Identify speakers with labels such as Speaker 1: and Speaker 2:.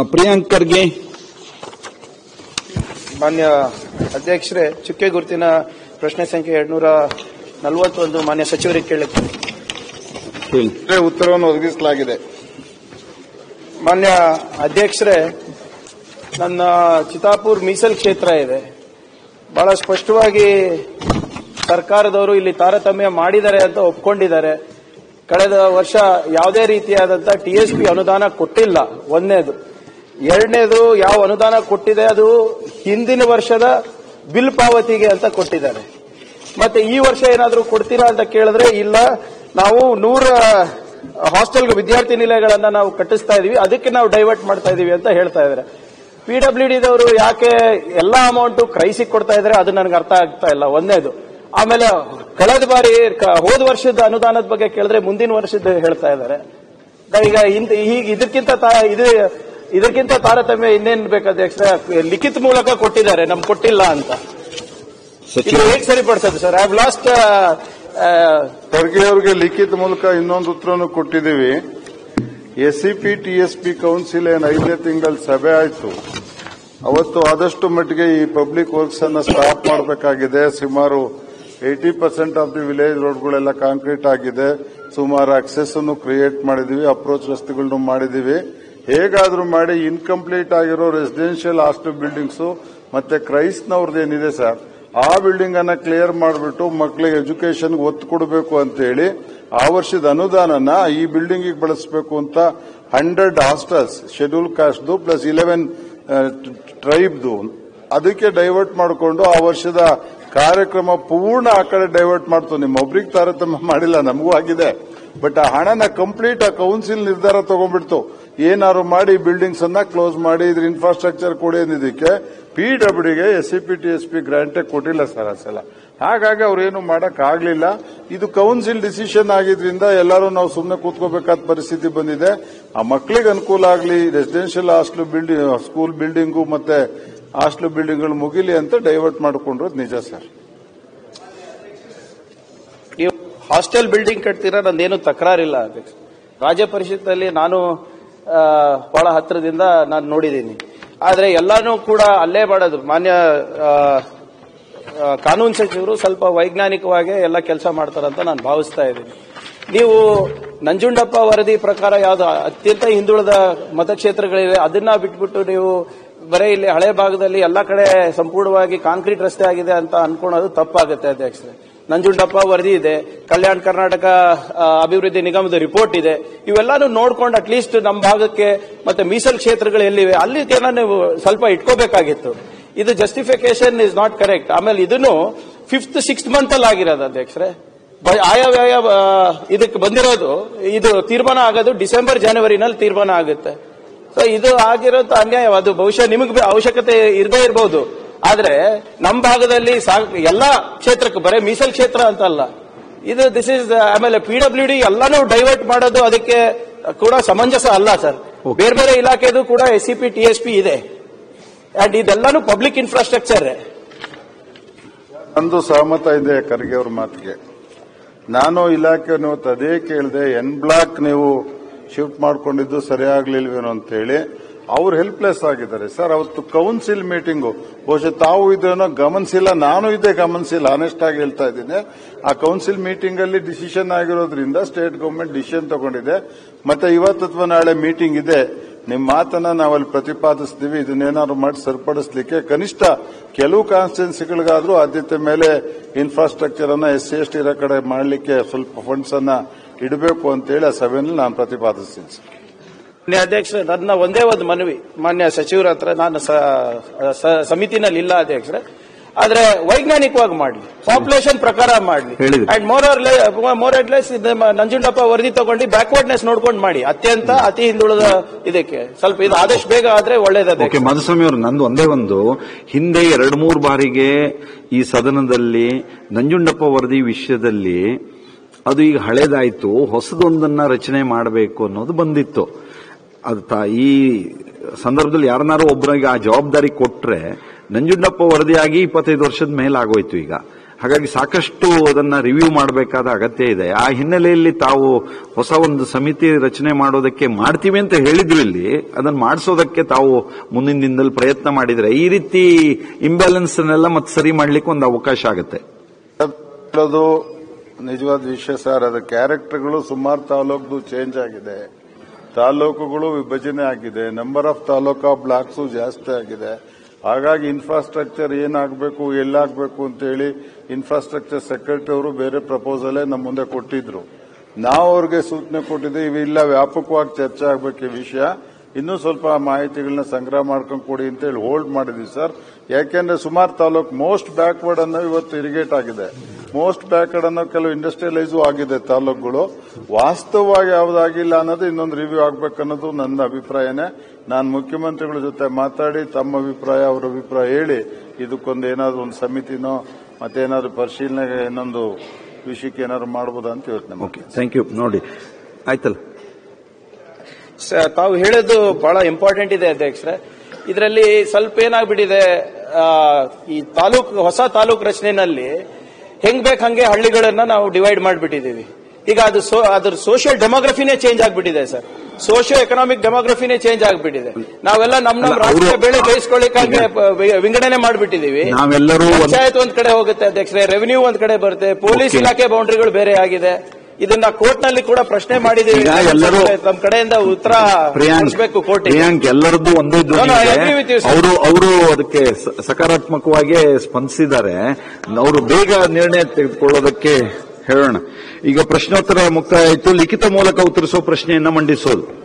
Speaker 1: ಪ್ರಿಯಾಂಕ್ ಖರ್ಗೆ
Speaker 2: ಮಾನ್ಯ ಅಧ್ಯಕ್ಷರೇ ಚುಕ್ಕೆ ಗುರುತಿನ ಪ್ರಶ್ನೆ ಸಂಖ್ಯೆ ಎರಡ್ನೂರ ನಲವತ್ತೊಂದು ಮಾನ್ಯ ಸಚಿವರಿಗೆ ಕೇಳುತ್ತೆ
Speaker 1: ಹೇಳಿ.
Speaker 3: ಉತ್ತರವನ್ನು ಒದಗಿಸಲಾಗಿದೆ.
Speaker 2: ಮಾನ್ಯ ಅಧ್ಯಕ್ಷರೇ ನನ್ನ ಚಿತಾಪುರ್ ಮೀಸಲ್ ಕ್ಷೇತ್ರ ಇದೆ. ಬಹಳ ಸ್ಪಷ್ಟವಾಗಿ ಸರ್ಕಾರದವರು ಇಲ್ಲಿ ತಾರತಮ್ಯ ಮಾಡಿದ್ದಾರೆ ಅಂತ ಒಪ್ಕೊಂಡಿದ್ದಾರೆ. ಕಳೆದ ವರ್ಷ ಯಾವುದೇ ರೀತಿಯಾದಂತಹ ಟಿಎಸ್ಪಿ ಅನುದಾನ ಕೊಟ್ಟಿಲ್ಲ. ಒಂದನೇದು ಎರಡನೇದು ಯಾವ ಅನುದಾನ ಕೊಟ್ಟಿದೆ ಅದು ಹಿಂದಿನ ವರ್ಷದ ಬಿಲ್ ಪಾವತಿಗೆ ಅಂತ ಕೊಟ್ಟಿದ್ದಾರೆ. ಮತ್ತೆ ಈ ವರ್ಷ ಏನಾದರೂ ಕೊಡ್ತೀರಾ ಅಂತ ಕೇಳಿದ್ರೆ ಇಲ್ಲ, ನಾವು ನೂರ ಹಾಸ್ಟೆಲ್ ವಿದ್ಯಾರ್ಥಿ ನಿಲಯಗಳನ್ನ ನಾವು ಕಟ್ಟಿಸ್ತಾ ಇದೀವಿ, ಅದಕ್ಕೆ ನಾವು ಡೈವರ್ಟ್ ಮಾಡ್ತಾ ಇದೀವಿ ಅಂತ ಹೇಳ್ತಾ ಇದ್ದಾರೆ. ಪಿ ಡಬ್ಲ್ಯೂ ಡಿದವರು ಯಾಕೆ ಎಲ್ಲಾ ಅಮೌಂಟ್ ಕ್ರೈಸಿಗೆ ಕೊಡ್ತಾ ಇದ್ದಾರೆ, ಅದು ನನಗೆ ಅರ್ಥ ಆಗ್ತಾ ಇಲ್ಲ. ಒಂದೇದು, ಆಮೇಲೆ ಕಳೆದ ಬಾರಿ ಹೋದ ವರ್ಷದ ಅನುದಾನದ ಬಗ್ಗೆ ಕೇಳಿದ್ರೆ ಮುಂದಿನ ವರ್ಷದ ಹೇಳ್ತಾ ಇದ್ದಾರೆ. ಈಗ ಈಗ ಇದಕ್ಕಿಂತ ಇದು ಇದಕ್ಕಿಂತ ತಾರತಮ್ಯ ಇನ್ನೇನ್ ಬೇಕು ಎಕ್ಸ್ಟ್ರಾ ಲಿಖಿತ ಮೂಲಕ ಕೊಟ್ಟಿದ್ದಾರೆ ನಮ್ಗೆ ಕೊಟ್ಟಿಲ್ಲ ಅಂತ. ಇದು ಹೇಗೆ ಸರಿಪಡಿಸೋದು ಸರ್? ಐ ಲಾಸ್ಟ್
Speaker 3: ಖರ್ಗೆ ಅವರಿಗೆ ಲಿಖಿತ ಮೂಲಕ ಇನ್ನೊಂದು ಉತ್ತರನು ಕೊಟ್ಟಿದ್ದೀವಿ. ಎಸ್ಸಿಪಿ ಟಿಎಸ್ಪಿ ಕೌನ್ಸಿಲ್ ಏನ್ ಐದನೇ ತಿಂಗಳ ಸಭೆ ಆಯಿತು. ಅವತ್ತು ಆದಷ್ಟು ಮಟ್ಟಿಗೆ ಈ ಪಬ್ಲಿಕ್ ವರ್ಕ್ಸ್ ಅನ್ನು ಸ್ಟಾಪ್ ಮಾಡಬೇಕಾಗಿದೆ. ಸುಮಾರು eighty percent of the village ರೋಡ್ಗಳೆಲ್ಲ concrete ಆಗಿದೆ. ಸುಮಾರು ಅಕ್ಸೆಸ್ ಅನ್ನು ಕ್ರಿಯೇಟ್ ಮಾಡಿದೀವಿ ಅಪ್ರೋಚ್ ರಸ್ತೆಗಳನ್ನು ಮಾಡಿದೀವಿ ಹೇಗಾದ್ರೂ ಮಾಡಿ ಇನ್ಕಂಪ್ಲೀಟ್ ಆಗಿರೋ ರೆಸಿಡೆನ್ಷಿಯಲ್ ಹಾಸ್ಟೆಲ್ ಬಿಲ್ಡಿಂಗ್ಸ್ ಮತ್ತೆ ಕ್ರೈಸ್ತನವ್ರದ್ದು ಏನಿದೆ ಸರ್? ಆ ಬಿಲ್ಡಿಂಗ್ ಅನ್ನ ಕ್ಲಿಯರ್ ಮಾಡಿಬಿಟ್ಟು ಮಕ್ಕಳಿಗೆ ಎಜುಕೇಶನ್ ಒತ್ತು ಕೊಡಬೇಕು ಅಂತ ಹೇಳಿ ಆ ವರ್ಷದ ಅನುದಾನನ ಈ ಬಿಲ್ಡಿಂಗ್ ಬಳಸಬೇಕು ಅಂತ ಹಂಡ್ರೆಡ್ ಹಾಸ್ಟೆಲ್ಸ್ ಶೆಡ್ಯೂಲ್ ಕಾಸ್ಟ್ದು ಪ್ಲಸ್ ಇಲೆವೆನ್ ಟ್ರೈಬ್ದು ಅದಕ್ಕೆ ಡೈವರ್ಟ್ ಮಾಡಿಕೊಂಡು ಆ ವರ್ಷದ ಕಾರ್ಯಕ್ರಮ ಪೂರ್ಣ ಆ ಕಡೆ ಡೈವರ್ಟ್ ಮಾಡ್ತು. ನಿಮ್ಮೊಬ್ರಿಗೆ ತಾರತಮ್ಯ ಮಾಡಿಲ್ಲ, ನಮಗೂ ಆಗಿದೆ. ಬಟ್ ಆ ಹಣನ ಕಂಪ್ಲೀಟ್ ಆ ಕೌನ್ಸಿಲ್ ನಿರ್ಧಾರ ತಗೊಂಡ್ಬಿಡ್ತು. ಏನಾದ್ರು ಮಾಡಿ ಬಿಲ್ಡಿಂಗ್ಸ್ ಅನ್ನ ಕ್ಲೋಸ್ ಮಾಡಿ, ಇದ್ರ ಇನ್ಫ್ರಾಸ್ಟ್ರಕ್ಚರ್ ಕೊಡಿ ಅಂದಿದ್ದಕ್ಕೆ P ಡಬ್ಲ್ಯೂಗೆ S C P T S P ಗ್ರಾಂಟೇ ಕೊಟ್ಟಿಲ್ಲ ಸರ್ ಅಸಲ ಸಲ ಹಾಗಾಗಿ ಅವ್ರೇನು ಮಾಡಕ್ ಆಗ್ಲಿಲ್ಲ. ಇದು ಕೌನ್ಸಿಲ್ ಡಿಸಿಷನ್ ಆಗಿದ್ರಿಂದ ಎಲ್ಲರೂ ನಾವು ಸುಮ್ಮನೆ ಕೂತ್ಕೋಬೇಕಾದ ಪರಿಸ್ಥಿತಿ ಬಂದಿದೆ. ಆ ಮಕ್ಕಳಿಗೆ ಅನುಕೂಲ ಆಗಲಿ residential hostel building school building ಮತ್ತೆ ಹಾಸ್ಟೆಲ್ ಬಿಲ್ಡಿಂಗ್ಗಳು ಮುಗಿಲಿ ಅಂತ ಡೈವರ್ಟ್ ಮಾಡಿಕೊಂಡಿರೋದು ನಿಜ ಸರ್.
Speaker 2: ನೀವು ಹಾಸ್ಟೆಲ್ ಬಿಲ್ಡಿಂಗ್ ಕಟ್ತೀರಾ ನಂದೇನು ತಕರಾರಿಲ್ಲ ರಾಜ್ಯ ಪರಿಷತ್ತಲ್ಲಿ ನಾನು ಬಹಳ ಹತ್ತಿರದಿಂದ ನಾನು ನೋಡಿದ್ದೀನಿ. ಆದರೆ ಎಲ್ಲಾನು ಕೂಡ ಅಲ್ಲೇ ಮಾಡೋದು. ಮಾನ್ಯ ಕಾನೂನು ಸಚಿವರು ಸ್ವಲ್ಪ ವೈಜ್ಞಾನಿಕವಾಗಿ ಎಲ್ಲ ಕೆಲಸ ಮಾಡ್ತಾರಂತ ನಾನು ಭಾವಿಸ್ತಾ ಇದ್ದೀನಿ. ನೀವು ನಂಜುಂಡಪ್ಪ ವರದಿ ಪ್ರಕಾರ ಯಾವುದು ಅತ್ಯಂತ ಹಿಂದುಳಿದ ಮತಕ್ಷೇತ್ರಗಳಿವೆ, ಅದನ್ನ ಬಿಟ್ಬಿಟ್ಟು ನೀವು ಬರೀ ಇಲ್ಲಿ ಹಳೆ ಭಾಗದಲ್ಲಿ ಎಲ್ಲ ಕಡೆ ಸಂಪೂರ್ಣವಾಗಿ ಕಾಂಕ್ರೀಟ್ ರಸ್ತೆ ಆಗಿದೆ ಅಂತ ಅನ್ಕೊಳ್ಳೋದು ತಪ್ಪಾಗುತ್ತೆ ಅಧ್ಯಕ್ಷರೇ. ನಂಜುಂಡಪ್ಪ ವರದಿ ಇದೆ, ಕಲ್ಯಾಣ ಕರ್ನಾಟಕ ಅಭಿವೃದ್ಧಿ ನಿಗಮದ ರಿಪೋರ್ಟ್ ಇದೆ. ಇವೆಲ್ಲಾನು ನೋಡ್ಕೊಂಡು ಅಟ್ಲೀಸ್ಟ್ ನಮ್ಮ ಭಾಗಕ್ಕೆ ಮತ್ತೆ ಮೀಸಲ್ ಕ್ಷೇತ್ರಗಳು ಎಲ್ಲಿವೆ, ಅಲ್ಲಿ ನೀವು ಸ್ವಲ್ಪ ಇಟ್ಕೋಬೇಕಾಗಿತ್ತು. ಇದು ಜಸ್ಟಿಫಿಕೇಶನ್ ಇಸ್ ನಾಟ್ ಕರೆಕ್ಟ್ ಆಮೇಲೆ ಇದನ್ನು ಫಿಫ್ತ್ ಸಿಕ್ಸ್ತ್ ಮಂತ್ ಅಲ್ಲಿ ಆಗಿರೋದು ಅಧ್ಯಕ್ಷರೇ. ಆಯವ್ಯಯ ಇದಕ್ಕೆ ಬಂದಿರೋದು, ಇದು ತೀರ್ಮಾನ ಆಗೋದು ಡಿಸೆಂಬರ್, ಜನವರಿನಲ್ಲಿ ತೀರ್ಮಾನ ಆಗುತ್ತೆ. ಸೊ ಇದು ಆಗಿರೋದು ಅನ್ಯಾಯ ಅದು ಬಹುಶಃ ನಿಮಗೆ ಅವಶ್ಯಕತೆ ಇರದೇ ಇರಬಹುದು ಆದ್ರೆ ನಮ್ಮ ಭಾಗದಲ್ಲಿ ಎಲ್ಲಾ ಕ್ಷೇತ್ರಕ್ಕೆ ಬರೀ ಮೀಸಲ್ ಕ್ಷೇತ್ರ ಅಂತ ಅಲ್ಲ ಇದು ದಿಸ್ ಇಸ್ ಆಮೇಲೆ ಪಿ ಡಬ್ಲ್ಯೂ ಡಿ ಎಲ್ಲಾನು ಡೈವರ್ಟ್ ಮಾಡೋದು ಅದಕ್ಕೆ ಕೂಡ ಸಮಂಜಸ ಅಲ್ಲ ಸರ್. ಬೇರೆ ಬೇರೆ ಇಲಾಖೆದು ಕೂಡ S C P T S P ಇದೆ. ಅಂಡ್ ಇದೆಲ್ಲಾನು ಪಬ್ಲಿಕ್ ಇನ್ಫ್ರಾಸ್ಟ್ರಕ್ಚರ್
Speaker 3: ನಂದು ಸಹಮತ ಇದೆ ಖರ್ಗೆ ಅವ್ರ ಮಾತಿಗೆ. ನಾನು ಇಲಾಖೆ ತದೇ ಅದೇ ಕೇಳಿದೆ ಎನ್ ಬ್ಲಾಕ್ ನೀವು ಶಿಫ್ಟ್ ಮಾಡ್ಕೊಂಡಿದ್ದು ಸರಿಯಾಗ್ಲಿಲ್ವೇನೋ ಅಂತ ಹೇಳಿ ಅವ್ರು ಹೆಲ್ಪ್ಲೆಸ್ ಆಗಿದ್ದಾರೆ. ಸರ್ ಅವತ್ತು ಕೌನ್ಸಿಲ್ ಮೀಟಿಂಗು ಬಹುಶಃ ತಾವು ಇದೇನೋ ಗಮನಿಸಿಲ್ಲ, ನಾನು ಇದೇ ಗಮನಿಸಿಲ್ಲ ಆನೆಸ್ಟ್ ಆಗಿ ಹೇಳ್ತಾ ಇದ್ದೀನಿ. ಆ ಕೌನ್ಸಿಲ್ ಮೀಟಿಂಗ್ ಅಲ್ಲಿ ಡಿಸಿಷನ್ ಆಗಿರೋದ್ರಿಂದ ಸ್ಟೇಟ್ ಗವರ್ಮೆಂಟ್ ಡಿಸಿಷನ್ ತಗೊಂಡಿದೆ. ಮತ್ತೆ ಇವತ್ತು ಅಥವಾ ನಾಳೆ ಮೀಟಿಂಗ್ ಇದೆ. ನಿಮ್ಮ ಮಾತನ್ನ ನಾವು ಅಲ್ಲಿ ಪ್ರತಿಪಾದಿಸ್ತೀವಿ ಇದನ್ನೇನಾದ್ರು ಮಾಡಿ ಸರಿಪಡಿಸಲಿಕ್ಕೆ ಕನಿಷ್ಠ ಕೆಲವು ಕಾನ್ಸ್ಟಿಟ್ಯೂನ್ಸಿಗಳಿಗಾದ್ರೂ ಆದ್ಯತೆ ಮೇಲೆ ಇನ್ಫ್ರಾಸ್ಟ್ರಕ್ಚರ್ ಅನ್ನ ಎಸ್ ಸಿ ಎಸ್ ಟಿ ಕಡೆ ಮಾಡಲಿಕ್ಕೆ ಸ್ವಲ್ಪ ಫಂಡ್ಸ್ ಅನ್ನ ಇಡಬೇಕು ಅಂತೇಳಿ ಆ ಸಭೆಯಲ್ಲಿ ನಾನು ಪ್ರತಿಪಾದಿಸ್ತೀನಿ ಸರ್
Speaker 2: ಮಾನ್ಯ ಅಧ್ಯಕ್ಷರೇ ನನ್ನ ಒಂದೇ ಒಂದು ಮನವಿ. ಮಾನ್ಯ ಸಚಿವರ ಹತ್ರ ನಾನು ಸಮಿತಿನಲ್ಲಿ ಇಲ್ಲ ಅಧ್ಯಕ್ಷರೇ. ಆದ್ರೆ ವೈಜ್ಞಾನಿಕವಾಗಿ ಮಾಡಲಿ. ಪಾಪ್ಯುಲೇಷನ್ ಪ್ರಕಾರ ಮಾಡಲಿ. And more more less Nanjundappa ವರದಿ ತಗೊಂಡು ಬ್ಯಾಕ್ವರ್ಡ್ನೆಸ್ ನೋಡ್ಕೊಂಡು ಮಾಡಿ. ಅತ್ಯಂತ ಅತಿ ಹಿಂದುಳಿದ ಇದಕ್ಕೆ. ಸ್ವಲ್ಪ ಇದು ಆದಷ್ಟು ಬೇಗ ಆದ್ರೆ ಒಳ್ಳೇದು
Speaker 1: ಮಧುಸ್ವಾಮಿ ಅವರು ನಂದು ಒಂದೇ ಒಂದು. ಹಿಂದೆ ಎರಡು ಮೂರು ಬಾರಿಗೆ ಈ ಸದನದಲ್ಲಿ ನಂಜುಂಡಪ್ಪ ವರದಿ ವಿಷಯದಲ್ಲಿ ಅದು ಈಗ ಹಳೇದಾಯ್ತು. ಹೊಸದೊಂದನ್ನ ರಚನೆ ಮಾಡಬೇಕು ಅನ್ನೋದು ಬಂದಿತ್ತು. ಅದು ಈ ಸಂದರ್ಭದಲ್ಲಿ ಯಾರನ್ನಾರು ಒಬ್ಬರಿಗೆ ಆ ಜವಾಬ್ದಾರಿ ಕೊಟ್ಟರೆ ನಂಜುಂಡಪ್ಪ ವರದಿಯಾಗಿ ಇಪ್ಪತ್ತೈದು ವರ್ಷದ ಮೇಲೆ ಆಗೋಯ್ತು ಈಗ. ಹಾಗಾಗಿ ಸಾಕಷ್ಟು ಅದನ್ನು ರಿವ್ಯೂ ಮಾಡಬೇಕಾದ ಅಗತ್ಯ ಇದೆ. ಆ ಹಿನ್ನೆಲೆಯಲ್ಲಿ ತಾವು ಹೊಸ ಒಂದು ಸಮಿತಿ ರಚನೆ ಮಾಡೋದಕ್ಕೆ ಮಾಡ್ತೀವಿ ಅಂತ ಹೇಳಿದ್ರು ಇಲ್ಲಿ. ಅದನ್ನು ಮಾಡಿಸೋದಕ್ಕೆ ತಾವು ಮುಂದಿನ ದಿನದಲ್ಲಿ ಪ್ರಯತ್ನ ಮಾಡಿದರೆ ಈ ರೀತಿ ಇಂಬ್ಯಾಲೆನ್ಸ್ ಅನ್ನೆಲ್ಲ ಮತ್ತೆ ಸರಿ ಮಾಡಲಿಕ್ಕೆ ಒಂದು ಅವಕಾಶ ಆಗುತ್ತೆ.
Speaker 3: ನಿಜವಾದ ವಿಷಯ ಸರ್. ಅದು ಕ್ಯಾರೆಕ್ಟರ್ಗಳು ಸುಮಾರು ತಾಲೂಕು ಚೇಂಜ್ ಆಗಿದೆ. ತಾಲೂಕುಗಳು ವಿಭಜನೆ ಆಗಿದೆ. ನಂಬರ್ ಆಫ್ ತಾಲೂಕಾ ಬ್ಲಾಕ್ಸ್ ಜಾಸ್ತಿ ಆಗಿದೆ. ಹಾಗಾಗಿ ಇನ್ಫ್ರಾಸ್ಟ್ರಕ್ಚರ್ ಏನಾಗಬೇಕು, ಎಲ್ಲಾಗಬೇಕು ಅಂತೇಳಿ ಇನ್ಫ್ರಾಸ್ಟ್ರಕ್ಚರ್ ಸೆಕ್ರೆಟರಿ ಅವರು ಬೇರೆ ಪ್ರಪೋಸಲೇ ನಮ್ಮ ಮುಂದೆ ಕೊಟ್ಟಿದ್ರು. ನಾವು ಅವ್ರಿಗೆ ಸೂಚನೆ ಕೊಟ್ಟಿದ್ದೆ ಇವೆಲ್ಲ ವ್ಯಾಪಕವಾಗಿ ಚರ್ಚೆ ಆಗಬೇಕು ಈ ವಿಷಯ. ಇನ್ನೂ ಸ್ವಲ್ಪ ಮಾಹಿತಿಗಳನ್ನ ಸಂಗ್ರಹ ಮಾಡ್ಕೊಂಡು ಕೊಡಿ ಅಂತ ಹೇಳಿ ಹೋಲ್ಡ್ ಮಾಡಿದ್ವಿ ಸರ್ ಯಾಕೆಂದ್ರೆ ಸುಮಾರು ತಾಲೂಕು ಮೋಸ್ಟ್ ಬ್ಯಾಕ್ವರ್ಡ್ ಅನ್ನೋ ಇವತ್ತು ಇರಿಗೇಟ್ ಆಗಿದೆ. ಮೋಸ್ಟ್ ಬ್ಯಾಕ್ವರ್ಡ್ ಅನ್ನೋ ಕೆಲವು ಇಂಡಸ್ಟ್ರಿಯಲೈಸು ಆಗಿದೆ ತಾಲೂಕುಗಳು. ವಾಸ್ತವವಾಗಿ ಯಾವುದಾಗಿಲ್ಲ ಅನ್ನೋದು ಇನ್ನೊಂದು ರಿವ್ಯೂ ಆಗ್ಬೇಕನ್ನೋದು ನನ್ನ ಅಭಿಪ್ರಾಯನೇ. ನಾನು ಮುಖ್ಯಮಂತ್ರಿಗಳ ಜೊತೆ ಮಾತಾಡಿ ತಮ್ಮ ಅಭಿಪ್ರಾಯ, ಅವರ ಅಭಿಪ್ರಾಯ ಹೇಳಿ ಇದಕ್ಕೊಂದು ಏನಾದರೂ ಒಂದು ಸಮಿತಿನೋ ಏನಾದ್ರೂ ಪರಿಶೀಲನೆಗೆ ಇನ್ನೊಂದು ವಿಷಯಕ್ಕೆ ಏನಾದ್ರು ಮಾಡಬಹುದಾ ಅಂತ ಯೋಚನೆ
Speaker 1: ಓಕೆ ಥ್ಯಾಂಕ್ ಯು ನೋಡಿ, ಆಯ್ತಲ್ಲ.
Speaker 2: ತಾವು ಹೇಳೋದು ಬಹಳ ಇಂಪಾರ್ಟೆಂಟ್ ಇದೆ ಅಧ್ಯಕ್ಷರೇ. ಇದರಲ್ಲಿ ಸ್ವಲ್ಪ ಏನಾಗ್ಬಿಟ್ಟಿದೆ ಆ, ಈ ತಾಲೂಕು ಹೊಸ ತಾಲೂಕು ರಚನೆಯಲ್ಲಿ ಹೆಂಗ್ ಬೇಕು ಹಂಗೆ ಹಳ್ಳಿಗಳನ್ನ ನಾವು ಡಿವೈಡ್ ಮಾಡಿಬಿಟ್ಟಿದ್ದೀವಿ. ಈಗ ಅದು ಸೋ- ಅದ್ರ ಸೋಷಿಯಲ್ ಡೆಮೋಗ್ರಫಿನೇ ಚೇಂಜ್ ಆಗ್ಬಿಟ್ಟಿದೆ ಸರ್. ಸೋಷಿಯೋ ಎಕನಾಮಿಕ್ ಡೆಮೋಗ್ರಫಿನೇ ಚೇಂಜ್ ಆಗ್ಬಿಟ್ಟಿದೆ. ನಾವೆಲ್ಲ ನಮ್ ನಮ್
Speaker 1: ರಾಜ್ಯ
Speaker 2: ರಾಷ್ಟ್ರೀಯ ಬೆಳೆ ಬೇಯಿಸ್ಕೊಳ್ಳಿಕ್ಕಾಗಿ ವಿಂಗಡಣೆ ಮಾಡಿಬಿಟ್ಟಿದೀವಿ ಪಂಚಾಯತ್ ಒಂದ್ ಕಡೆ ಹೋಗುತ್ತೆ ಅಧ್ಯಕ್ಷರೇ ರೆವಿನ್ಯೂ ಒಂದ್ ಕಡೆ ಬರುತ್ತೆ ಪೊಲೀಸ್ ಇಲಾಖೆ ಬೌಂಡ್ರಿಗಳು ಬೇರೆ ಆಗಿದೆ. ಇದನ್ನ ಕೋರ್ಟ್ನಲ್ಲಿ ಕೂಡ ಪ್ರಶ್ನೆ ಮಾಡಿದೀವಿ
Speaker 1: ಈಗ ಎಲ್ಲರೂ-
Speaker 2: ತಮ್ಮ ಕಡೆಯಿಂದ ಉತ್ತರ
Speaker 1: ಪ್ರಿಯಾಂಕ್
Speaker 2: ಕೋರ್ಟ್
Speaker 1: ಪ್ರಿಯಾಂಕ್ ಎಲ್ಲರದ್ದು ಒಂದೇ. ಅವರು ಅವರು ಅದಕ್ಕೆ ಸಕಾರಾತ್ಮಕವಾಗಿ ಸ್ಪಂದಿಸಿದ್ದಾರೆ. ಅವರು ಬೇಗ ನಿರ್ಣಯ ತೆಗೆದುಕೊಳ್ಳೋದಕ್ಕೆ ಹೇಳೋಣ. ಈಗ ಪ್ರಶ್ನೋತ್ತರ ಮುಕ್ತಾಯ ಆಯಿತು. ಲಿಖಿತ ಮೂಲಕ ಉತ್ತರಿಸುವ ಪ್ರಶ್ನೆಯನ್ನ ಮಂಡಿಸೋದು.